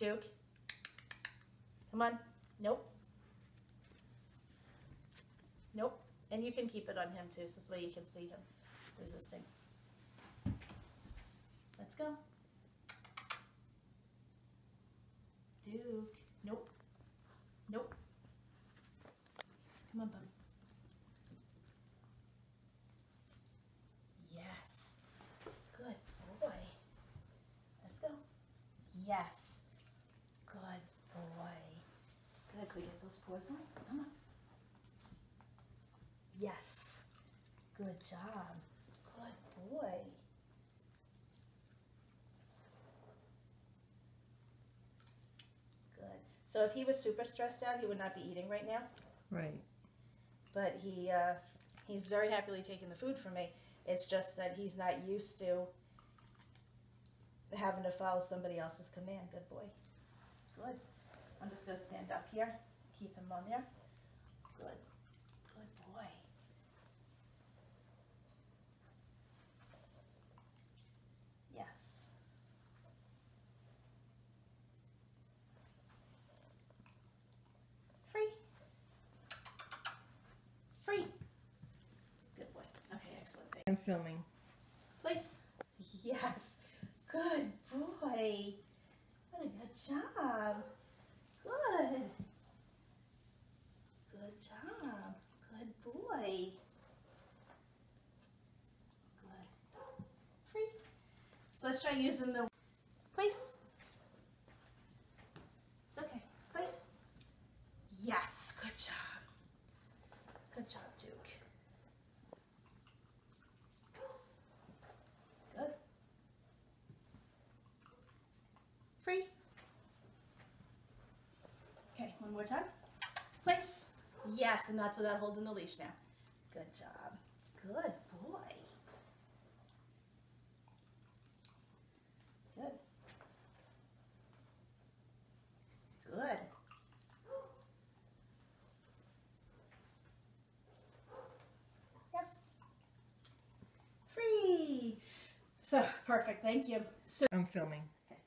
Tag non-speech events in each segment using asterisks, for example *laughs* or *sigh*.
Duke. Come on. Nope. Nope. And you can keep it on him too, so this way you can see him resisting. Let's go. Duke. Nope. Nope. Come on, bub. Yes. Good boy. Let's go. Yes. Good boy. Good. Can we get those paws on? Come on. Yes. Good job. Good boy. Good. So if he was super stressed out, he would not be eating right now. Right. But he uh, he's very happily taking the food from me. It's just that he's not used to having to follow somebody else's command. Good boy. Good. I'm just gonna stand up here. Keep him on there. Good. Good boy. Yes. Free. Free. Good boy. Okay, excellent. Thank I'm filming. Place. *laughs* Yes. Good boy. What a good job. Good. Good job. Good boy. Good. Free. So let's try using the place. It's okay. Place. Yes. Good job. Good job, Duke. Good. Free. Okay, one more time. Place. Yes, and that's without holding the leash now. Good job. Good boy. Good. Good. Yes. Free. So, perfect. Thank you. So, I'm filming. Okay.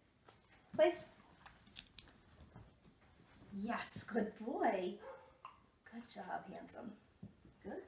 Place. Yes, good boy. Job, handsome. Good.